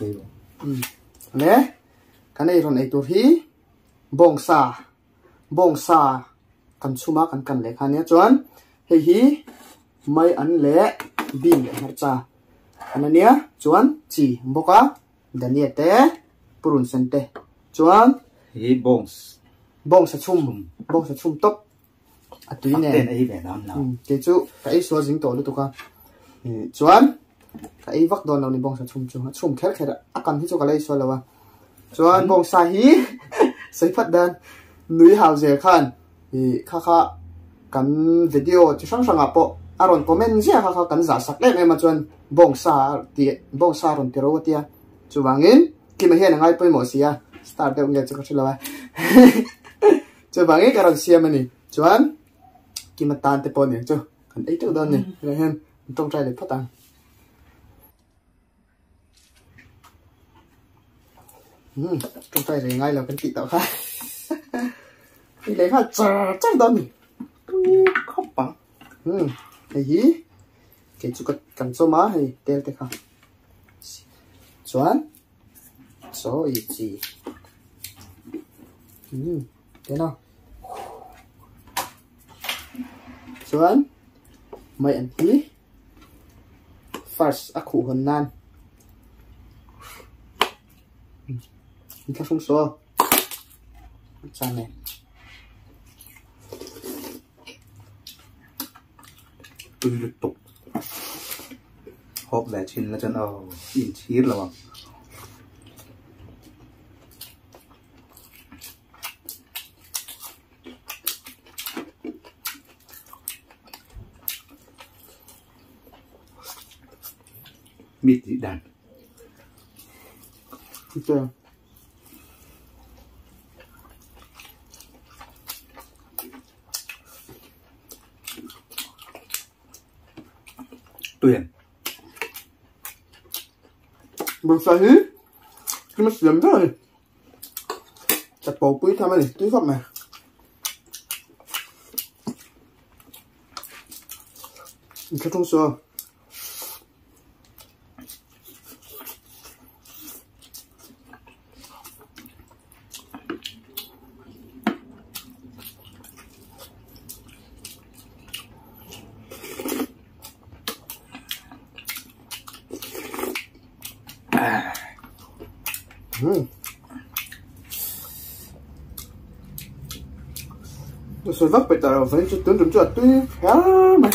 rồi. Lẽ cái này rồi này tôi hi bông sa. Bông sa. Kan chuma kan kan le khania chuan hei hi mai an le bin le har cha anania chuan chi boka dania te purun sen te chuan hi bones bông sa chum. Bông sa chum top atui tên ne ấy về nam nào ke chu kai so jing to lu tu ka chuan kai vak don lo ni bông sa chum chu chum kher kher akan hi chu ka lai so lawa chuan bông sa hi sei phat dan nui hau je khan i kha kha kan video chi sang sang apo aron comment zia kha kha kan za sak le ma chuan bông sa ti bông sa ron ti ro tia chu wangin ki ma hian ngai poi mo sia start de nge chu ka chulawa chu wangin karon sia mani chuan ki ma tan te pon ni chu kan ei tu don ni re hen trong trai le phatang ừ, trong trai re ngay là cái chị tạo kha đi lấy kha chờ chắc đâu nè khóc bằng ừ cái gì? Cái chú cái cần số má hay tiêu thế không? Chuẩn số ý gì ừ thế nào? Chuẩn mày ăn tí fars first aku hơn nan Ini kan sung so. Macam ni. tôi tục hộp về trên là chân ờ in chí là bằng mít dị đàn Gitu. tuyển Bersahi. Cuma siam tu ni. Chặt bầu quý tham này, túi phẩm này. Cái sơ. Ừ. Rồi vắt bệt tàu phải cho tướng cho túi phá mà.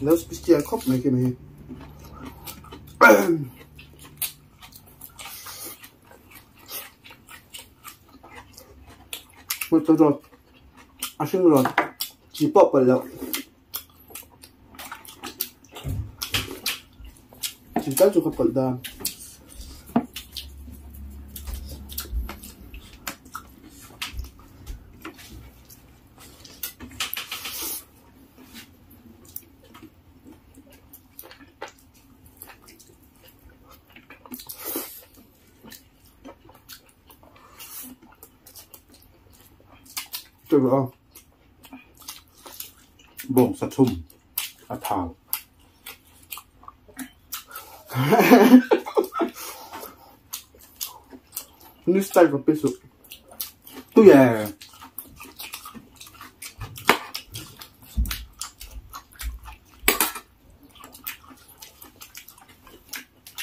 Nếu spicia khóc này kia mày. Một tờ rồi. À xin rồi. Chỉ bỏ Được rồi. bông sạch thùng à thảo. New style của peso. tôi à.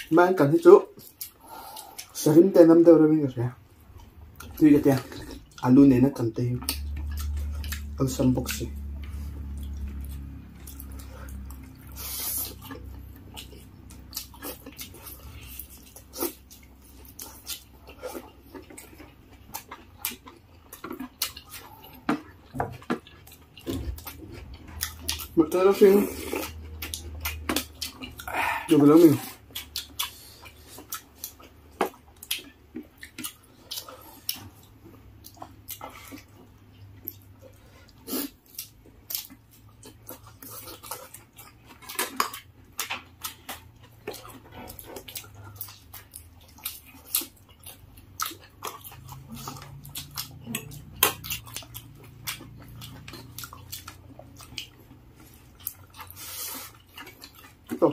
Mang cần hết chỗ sở hữu tên năm đâu ra bây giờ tuy cái tiền. Alu này nó cần tiền. sempuk sih Betul sih. assim. Jogando mesmo.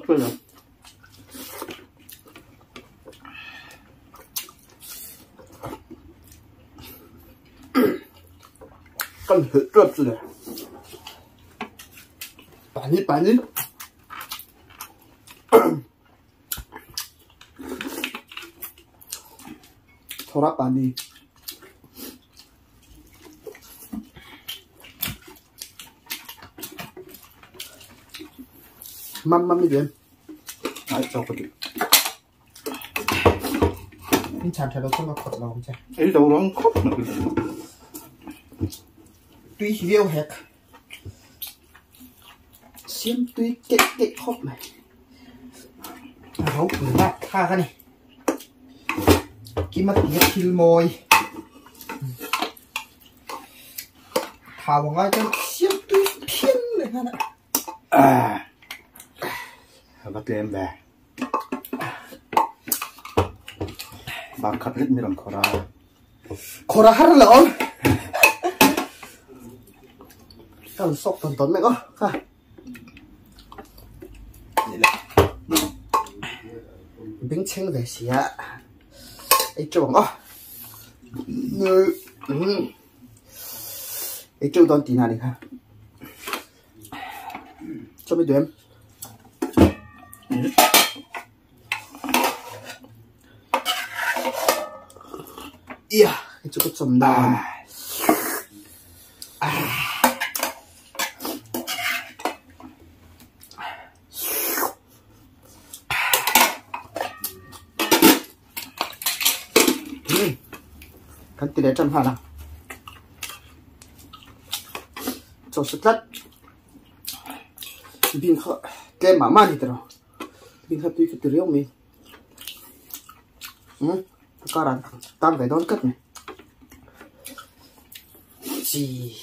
不能。干脆这次呢，板一板一。拖拉板的，慢慢一点。 맘맘이 돼 Đấy, cho cái gì 이 잔차로 생각하고 나온 자 ấy đâu đó khóc nữa cái gì tuy hiểu hẹt xiêm tuy kệ kệ khóc này hấu cửa bát tha cái này cái mắt tía khil môi thảo vào ngay cho xiêm tuy phiên này ha nè à bắt em về Bà cắt lít làm khó ra Kora har lỡn Tao sọc tần tấn mày có ha Bính chênh về xí ạ Ê chú bằng ó Ngư Ừ Ê chú đón tí nào đi ha Cho mấy đứa em Iya, ê chú có chầm đàn Kan tidak trăm hả nào. Cho sức lắt. Bình khờ Cái mà mà đi tờ Bình khờ tuy cái tờ riêng mình. Ừ. Các bạn Tam về đón cất này. Gì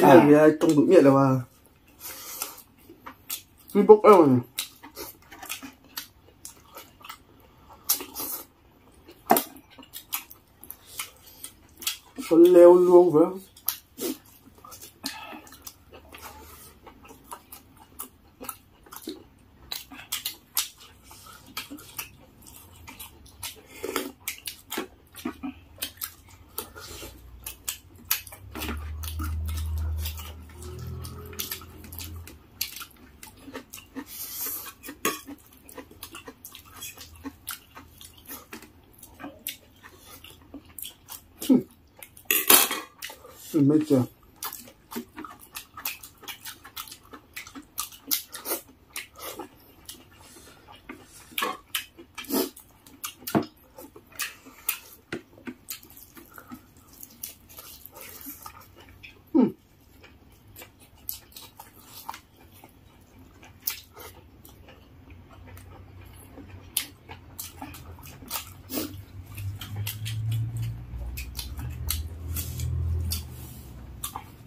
À. này uh, trong tủ miệng là mà Cái bốc eo này Con leo luôn vậy Ừ, mấy chưa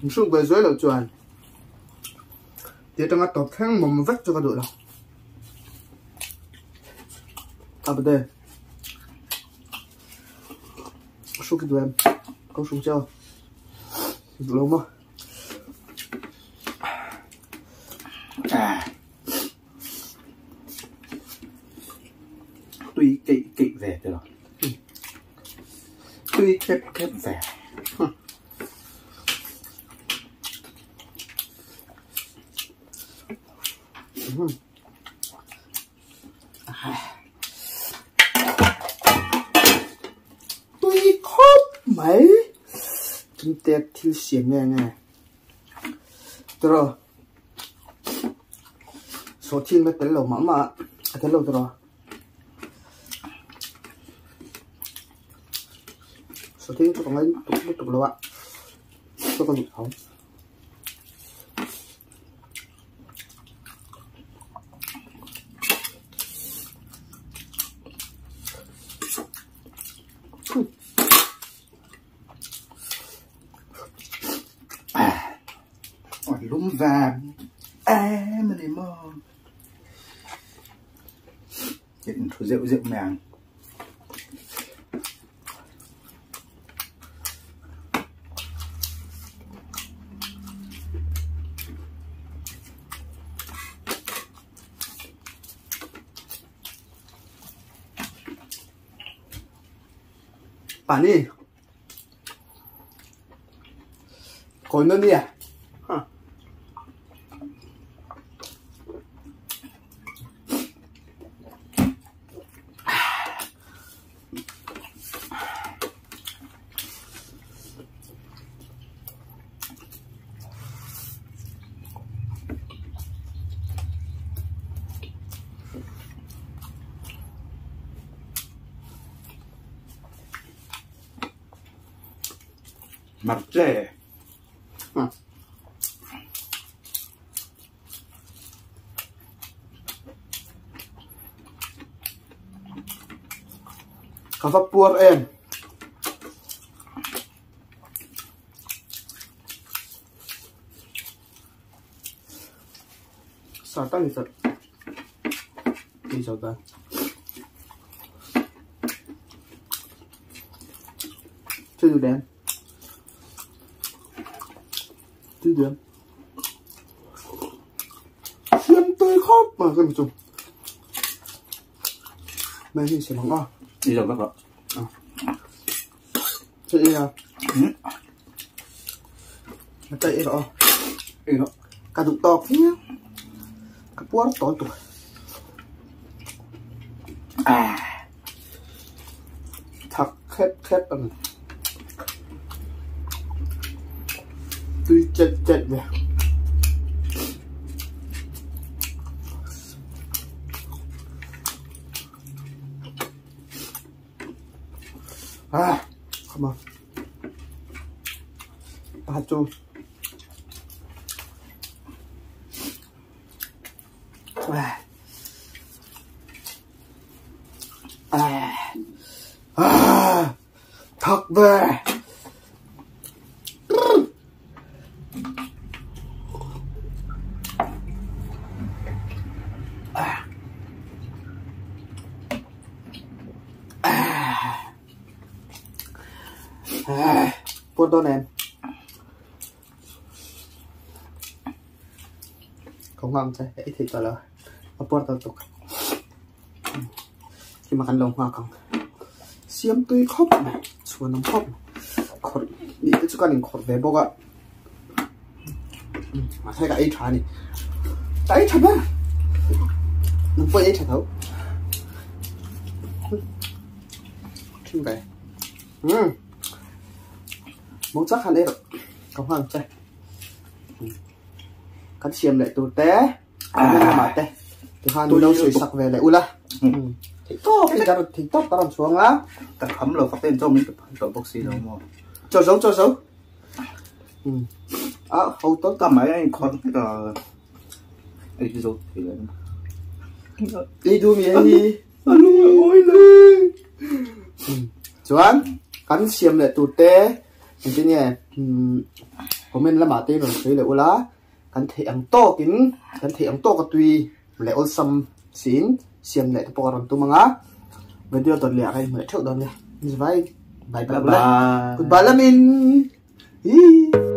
xuống về dưới là chuẩn thì trong cái tập thang mà vách cho cái đội nào à bên đây. Xuống cái em. Có xuống chưa lâu mà à. Tuy kỵ kỵ về rồi tuy khép khép về tôi khóc mấy chúng xiềng nghe nghe. Rồi. Số chín mới tới lầu mắm mà. À, tới lầu rồi. Số chín tôi còn lấy tục tục tục lầu ạ. Tôi còn không và em anymore chuyện rượu rượu màng. Đi à Marte. Hmm. Kasa Kafa puar en. Satan itu. Ini coba. Itu dan. Mặt trẻ Hả? Cà phê puer em Sartan isa Isa ba? Chưa đen Chưa đen Xiêm tươi khóc mà cái một chung Mấy hình sẽ bằng ngon Đi rồi bác ạ Chị đi nào Ừ. Nó chạy rõ Đi rồi Cả đụng to kia Cả búa to tuổi À Thật khét khét bằng Tuy chết chết về À, come on. Ba chung. À. À. À. Thật về. À. Buồn đâu em. Không ngon chứ, ít thì cho là. Mà buồn tao tục. Khi mà ăn lồng hoa còn. Xiêm tươi khóc này, chua nóng khóc. Khổ, đi tới chỗ mình khổ về bốc ạ. Mà thấy cả ấy trà này. Cả ấy trà ba. Nó phải ấy trà thấu. Ừ. Mong chắc hẳn đấy rồi. Không hoàng chơi. Cắt xiêm lại tù té. À, mà té. Thứ hai nuôi đâu sủi sặc về lại u la. Ừ. Thì tốt, thì ra thì tốt ta làm xuống lá. Ta khấm rồi phát tên cho mình Rồi bốc xì rồi mà Cho dấu cho dấu. Ừ. À, hầu tốt Ta mấy anh con cái là Ê cái dấu thì là đi đu mía đi. Anh ơi lên Chuan, cắn xiêm lại tù té. Mình tên nhỉ. Hôm mình là mà tên rồi lại u la. Cắn thể ăn to kín, cắn thể ăn to cái tùy. Lại ôn xăm xin, xiêm lại tập còn tu mga. Video tuần lẻ này mới trước đó nha. Như vậy. Bye bye. Bye bye Goodbye Lamin. Hee.